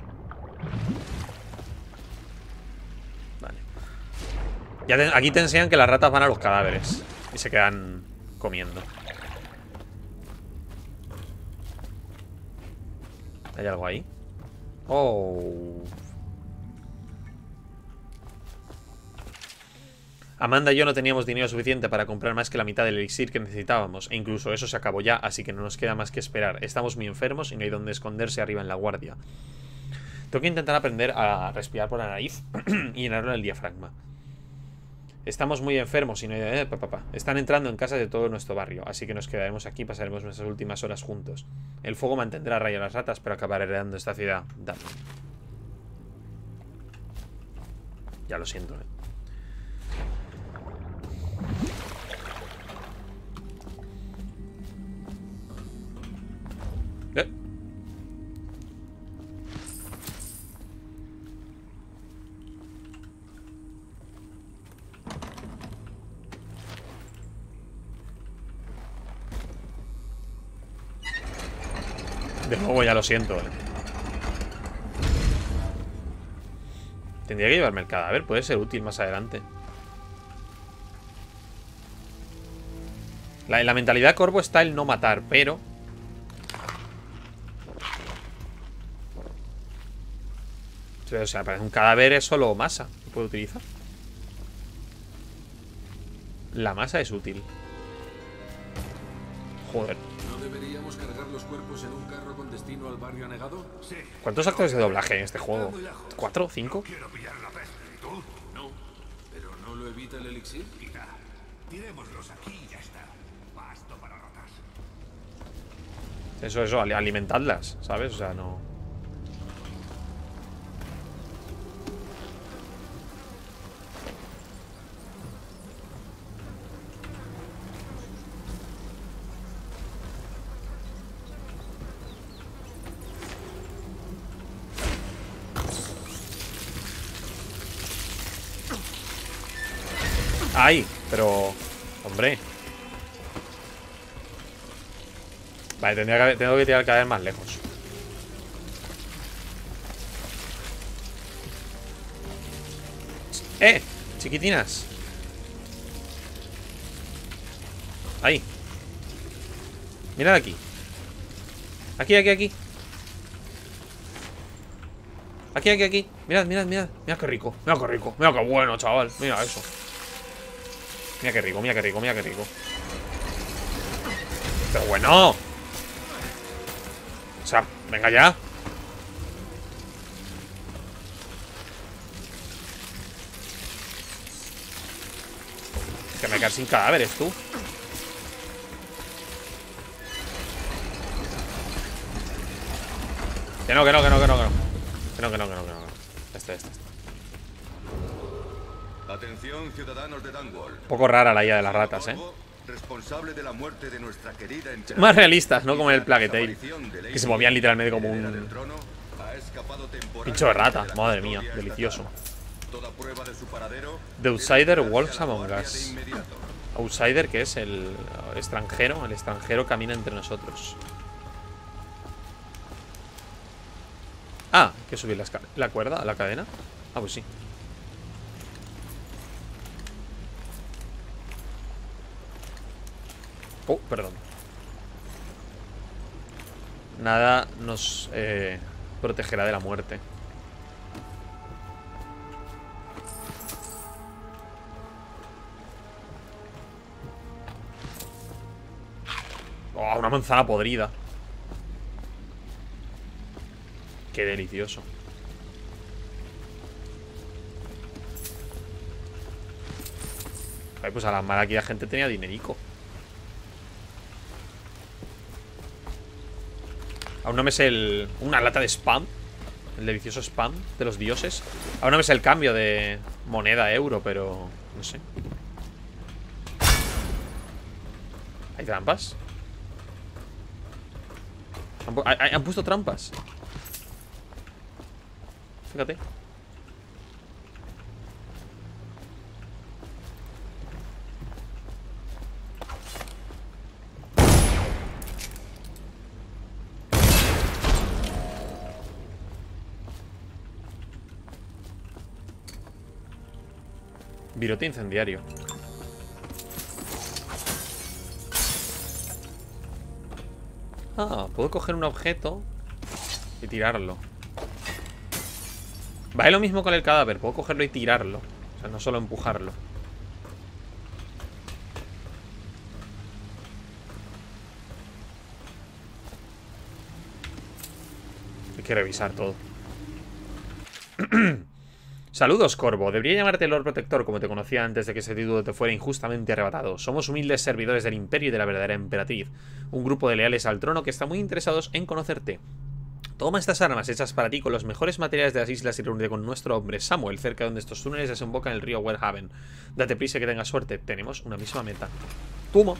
Ya aquí te enseñan que las ratas van a los cadáveres y se quedan comiendo. ¿Hay algo ahí? Oh. Amanda y yo no teníamos dinero suficiente para comprar más que la mitad del elixir que necesitábamos, e incluso eso se acabó ya, así que no nos queda más que esperar. Estamos muy enfermos y no hay donde esconderse arriba en la guardia. Tengo que intentar aprender a respirar por la nariz y llenarlo el diafragma. Estamos muy enfermos y no hay... eh, pa, pa, pa. Están entrando en casa de todo nuestro barrio, así que nos quedaremos aquí y pasaremos nuestras últimas horas juntos. El fuego mantendrá a raya a las ratas, pero acabará heredando esta ciudad. Dale. Ya lo siento. Eh. Lo siento. Tendría que llevarme el cadáver, puede ser útil más adelante. La, la mentalidad corvo está el no matar, pero... O sea, parece un cadáver es solo masa. que puedo utilizar. La masa es útil. Joder. ¿No deberíamos cargar los cuerpos en un carro con destino al barrio anegado? Sí. ¿Cuántos actores de doblaje en este juego? ¿Cuatro? ¿Cinco? Quiero pillar la peste. ¿Tú? No. ¿Pero no lo evita el elixir? Quizá. Tirémoslos aquí y ya está. Pasto para ratas. Eso, eso, ali- alimentadlas, ¿sabes? O sea, no... ¡Ay! Pero... Hombre... Vale, tendría que, tengo que tirar cada vez más lejos. ¡Eh! Chiquitinas. Ahí. Mirad aquí. Aquí, aquí, aquí. Aquí, aquí, aquí. Mirad, mirad, mirad. Mira qué rico. Mira qué rico. Mira qué bueno, chaval. Mira eso. Mira qué rico, mira qué rico, mira qué rico. Pero bueno. O sea, venga ya. Que me quedas sin cadáveres, tú. Que no, que no, que no, que no, que no. Que no, que no, que no, que no. Este, este, este. Atención, ciudadanos de Dunwall. Poco rara la IA de las ratas, eh. Responsable de la muerte de nuestra querida Más realistas, ¿no? Como en el Plague Tale. Que se movían literalmente como un pincho de rata. Madre mía, delicioso. The Outsider la Among Us. Outsider, que es el extranjero. El extranjero camina entre nosotros. Ah, hay que subir la, la cuerda, la cadena. Ah, pues sí. Oh, perdón. Nada nos eh, protegerá de la muerte. Oh, una manzana podrida. Qué delicioso. Ay, pues a la mala aquí la gente tenía dinerico. Aún no me sé el... Una lata de spam. El delicioso spam de los dioses. Aún no me sé el cambio de moneda a euro, pero... No sé. ¿Hay trampas? ¿Han, han puesto trampas? Fíjate. Virote incendiario. Ah, puedo coger un objeto y tirarlo. Vale lo mismo con el cadáver, puedo cogerlo y tirarlo. O sea, no solo empujarlo. Hay que revisar todo. Saludos, Corvo. Debería llamarte Lord Protector como te conocía antes de que ese título te fuera injustamente arrebatado. Somos humildes servidores del Imperio y de la verdadera emperatriz. Un grupo de leales al trono que está muy interesados en conocerte. Toma estas armas hechas para ti con los mejores materiales de las islas y reúnete con nuestro hombre Samuel cerca de donde estos túneles desembocan el río Wellhaven. Date prisa que tengas suerte. Tenemos una misma meta. Toma.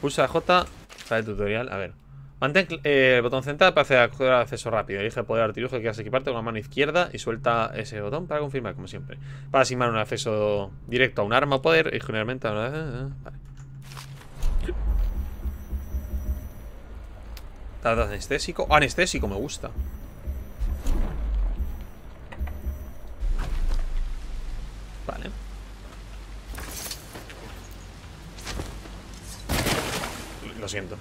Pulsa J para el tutorial. A ver. Mantén eh, el botón central para hacer acceso rápido. Elige el poder artilugio que quieras equiparte con la mano izquierda y suelta ese botón para confirmar, como siempre. Para asignar un acceso directo a un arma o poder y generalmente. Vale. Dado anestésico. Oh, anestésico, me gusta. Vale. Lo siento.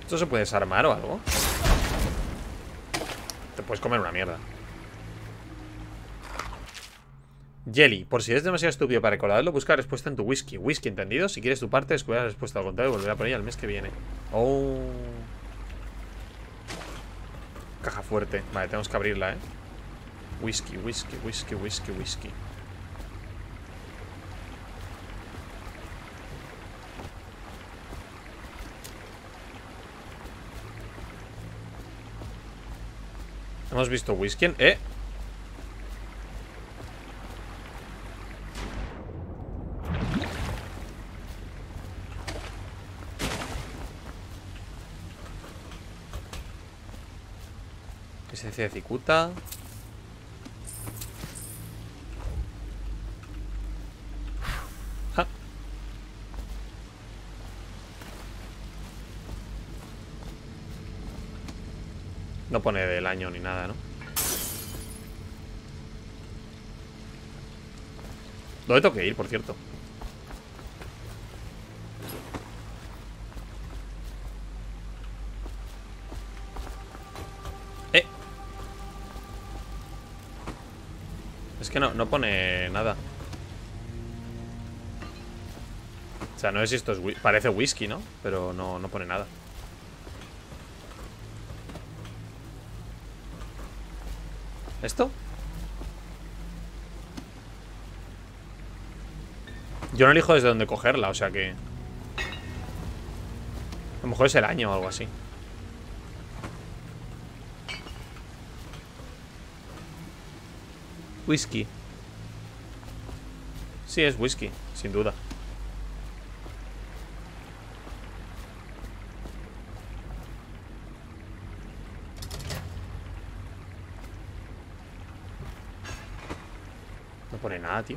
¿Esto se puede desarmar o algo? Te puedes comer una mierda. Jelly, por si eres demasiado estúpido para recordarlo, busca la respuesta en tu whisky. Whisky, ¿entendido? Si quieres tu parte, descubre la respuesta. Al contrario, volverá por ella el mes que viene. Oh. Caja fuerte. Vale, tenemos que abrirla, ¿eh? Whisky, whisky, whisky, whisky, whisky. Hemos visto whisky. ¡Eh! Esencia de cicuta pone del año ni nada, ¿no? ¿Dónde tengo que ir, por cierto? Eh. Es que no, no pone nada. O sea, no sé si esto es... Parece whisky, ¿no? Pero no, no pone nada. ¿Esto? Yo no elijo desde dónde cogerla, o sea que... A lo mejor es el año o algo así. Whisky. Sí, es whisky, sin duda. No pone nada, tío.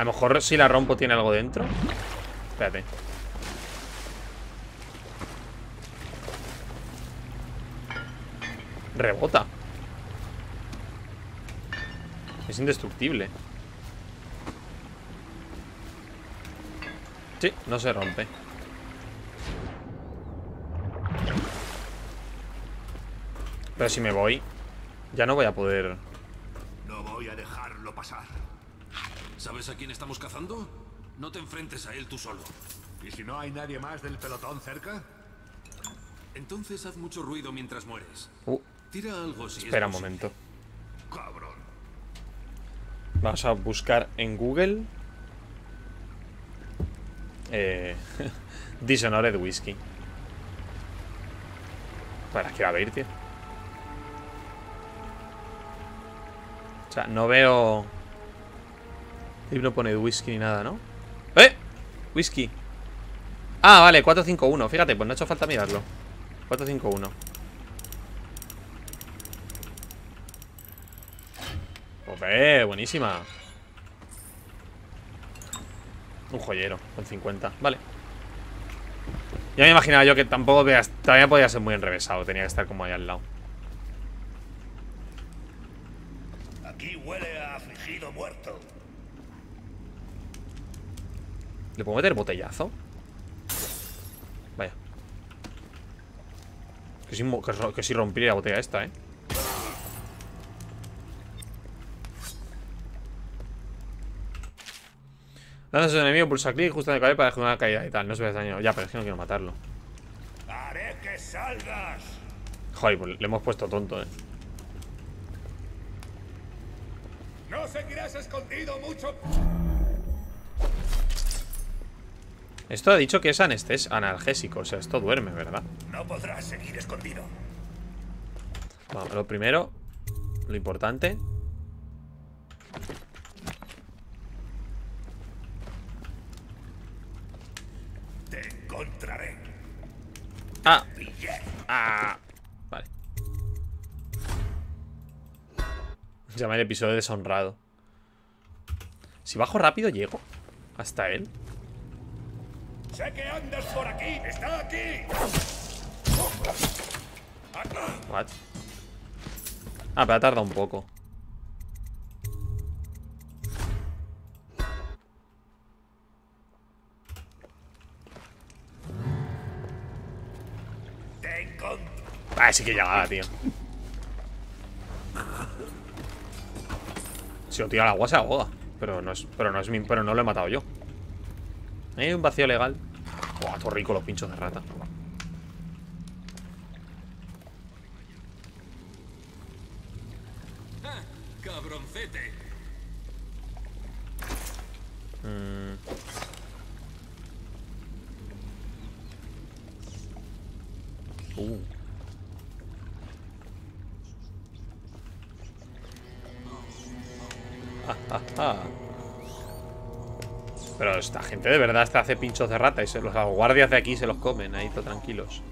A lo mejor si la rompo tiene algo dentro. Espérate. Rebota. Es indestructible. Sí, no se rompe. Pero si me voy, ya no voy a poder... ¿Sabes a quién estamos cazando? No te enfrentes a él tú solo. ¿Y si no hay nadie más del pelotón cerca? Entonces haz mucho ruido mientras mueres. Uh, Tira algo si espera es un momento. Cabrón. Vamos a buscar en Google. Eh, Dishonored Whiskey. Para quiero abrir, tío. O sea, no veo. Ahí no pone whisky ni nada, ¿no? ¡Eh! Whisky. Ah, vale, 451. Fíjate, pues no ha hecho falta mirarlo. 451. Joder, buenísima. Un joyero, con 50. Vale. Ya me imaginaba yo que tampoco todavía podía ser muy enrevesado. Tenía que estar como ahí al lado. Aquí huele a afligido muerto. ¿Le puedo meter botellazo? Vaya. Que si, que, si rompiría la botella esta, ¿eh? Lanzas a su enemigo, pulsa clic justo en el cabello para dejar una caída y tal. No se ve daño. Ya, pero es que no quiero matarlo. Haré que salgas. Joder, pues le hemos puesto tonto, ¿eh? No seguirás escondido mucho. Esto ha dicho que es anestés analgésico. O sea, esto duerme, ¿verdad? No podrás seguir escondido. Vamos, lo primero, lo importante. Te encontraré. Ah, ah. Vale. Llama el episodio deshonrado. Si bajo rápido, llego. Hasta él. Sé que andas por aquí. Está aquí. What? Ah, pero ha tardado un poco. Ah, sí que llegaba, tío. Si lo tiro al agua se ahoga. Pero no es, pero no es mi, pero no lo he matado yo. Hay un vacío legal. Buah, todo rico los pinchos de rata. Ah, cabroncete. Mm. Uh. Ah, ah, ah. Pero esta gente de verdad te hace pinchos de rata y se los guardias de aquí se los comen ahí todo tranquilos.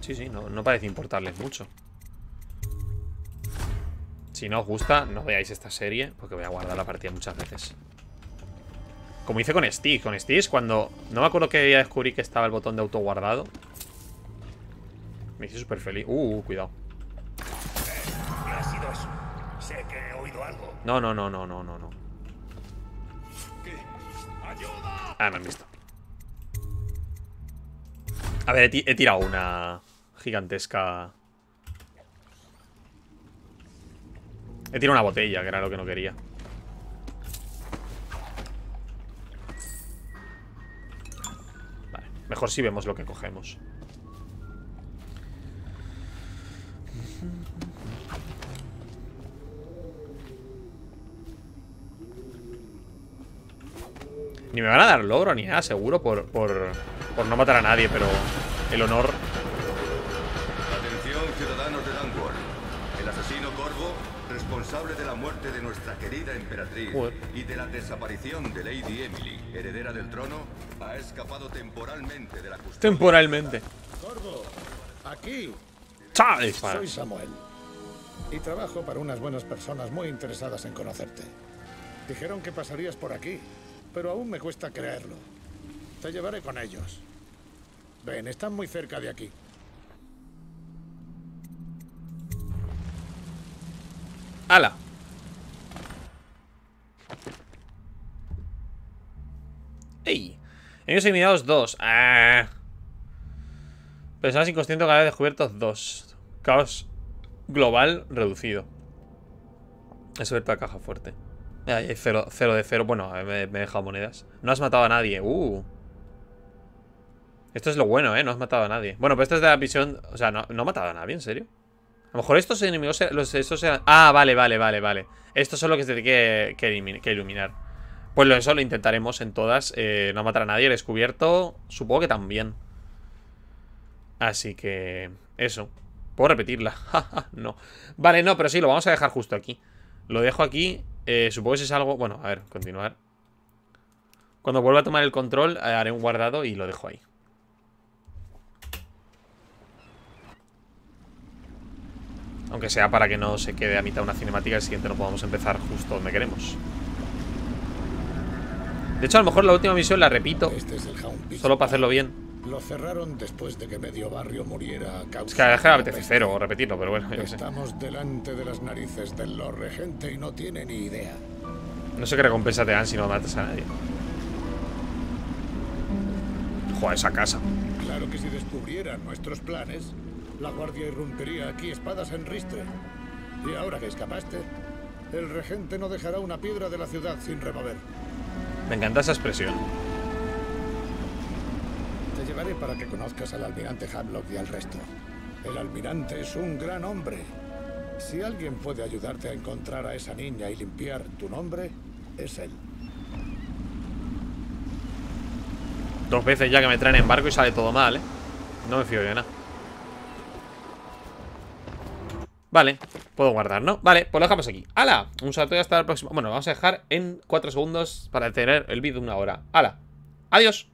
Sí, sí, no, no parece importarles mucho. Si no os gusta, no veáis esta serie Porque voy a guardar la partida muchas veces Como hice con Stig Con Stig cuando... No me acuerdo que día descubrí que estaba el botón de autoguardado Me hice súper feliz Uh, cuidado No, no, no, no, no, no, no. Ah, me han visto. A ver, he tirado una Gigantesca. He tirado una botella, que era lo que no quería. Vale, mejor si vemos lo que cogemos Ni me van a dar logro ni nada, seguro, por, por, por no matar a nadie, pero el honor... Atención, ciudadanos de Dunwall. El asesino Corvo, responsable de la muerte de nuestra querida emperatriz Joder. y de la desaparición de Lady Emily, heredera del trono, ha escapado temporalmente de la custodia. Temporalmente. Corvo, aquí. Dispara. soy Samuel. Y trabajo para unas buenas personas muy interesadas en conocerte. Dijeron que pasarías por aquí, pero aún me cuesta creerlo. Te llevaré con ellos. Ven, están muy cerca de aquí. ¡Hala! ¡Ey! Enemigos eliminados 2. ¡Ah! Personas inconscientes cada vez descubiertos 2. Caos global reducido. Suelto la caja fuerte. Hay 0 de 0. Bueno, me, me he dejado monedas. No has matado a nadie. Uh. Esto es lo bueno, ¿eh? No has matado a nadie. Bueno, pero esto es de la visión... O sea, no, no matado a nadie, ¿en serio? A lo mejor estos enemigos... Los, estos. Ah, vale, vale, vale, vale. Estos son los que se tiene que, iluminar. Pues eso lo intentaremos en todas. Eh, no matar a nadie. El descubierto, supongo que también. Así que... Eso. Puedo repetirla. no. Vale, no, pero sí, lo vamos a dejar justo aquí. Lo dejo aquí. Eh, supongo que si es algo... Bueno, a ver, continuar. Cuando vuelva a tomar el control, eh, haré un guardado y lo dejo ahí. Aunque sea para que no se quede a mitad una cinemática el siguiente no podamos empezar justo donde queremos. De hecho, a lo mejor la última misión la repito. Este. Solo para hacerlo bien. Lo cerraron después de que medio barrio muriera a causa Es que a veces me de apetece cero repetirlo, pero bueno, yo qué sé. Estamos delante de las narices del Lord Regente y no tiene ni idea. No sé qué recompensa te dan si no matas a nadie. Joder, esa casa. Claro que si descubrieran nuestros planes, la guardia irrumpiría aquí espadas en ristre. Y ahora que escapaste, el regente no dejará una piedra de la ciudad sin remover. Me encanta esa expresión. Llevaré para que conozcas al almirante Hadlock y al resto. El almirante es un gran hombre. Si alguien puede ayudarte a encontrar a esa niña y limpiar tu nombre, es él. Dos veces ya que me traen en barco y sale todo mal, ¿eh? No me fío de nada. Vale, puedo guardar, ¿no? Vale, pues lo dejamos aquí. ¡Hala! Un saludo y hasta el próximo. Bueno, vamos a dejar en 4 segundos para tener el vídeo de una hora. ¡Hala! ¡Adiós!